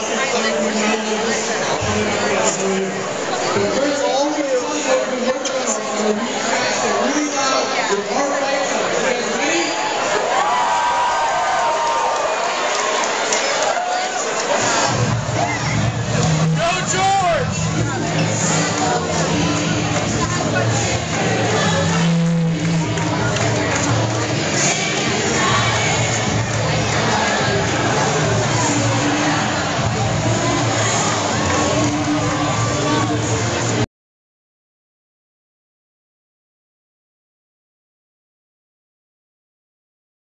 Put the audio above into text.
There's all the, all the, the, the, the, the, the,